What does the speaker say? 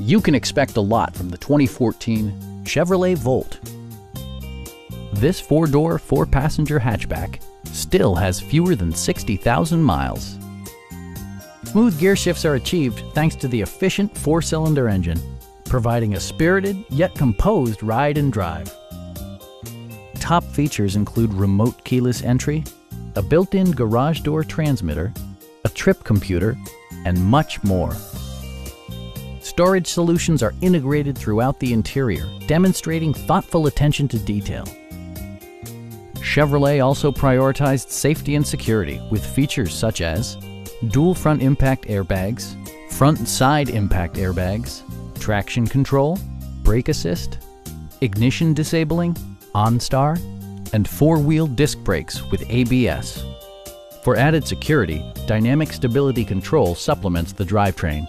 You can expect a lot from the 2014 Chevrolet Volt. This four-door, four-passenger hatchback still has fewer than 60,000 miles. Smooth gear shifts are achieved thanks to the efficient four-cylinder engine, providing a spirited yet composed ride and drive. Top features include remote keyless entry, a built-in garage door transmitter, a trip computer, and much more. Storage solutions are integrated throughout the interior, demonstrating thoughtful attention to detail. Chevrolet also prioritized safety and security with features such as dual front impact airbags, front and side impact airbags, traction control, brake assist, ignition disabling, OnStar, and four-wheel disc brakes with ABS. For added security, Dynamic Stability Control supplements the drivetrain.